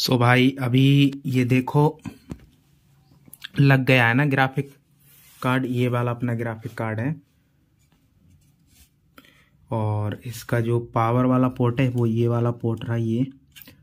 सो भाई, अभी ये देखो, लग गया है ना ग्राफिक कार्ड ये वाला अपना ग्राफिक कार्ड है। और इसका जो पावर वाला पोर्ट है, वो ये वाला पोर्ट रहा ये।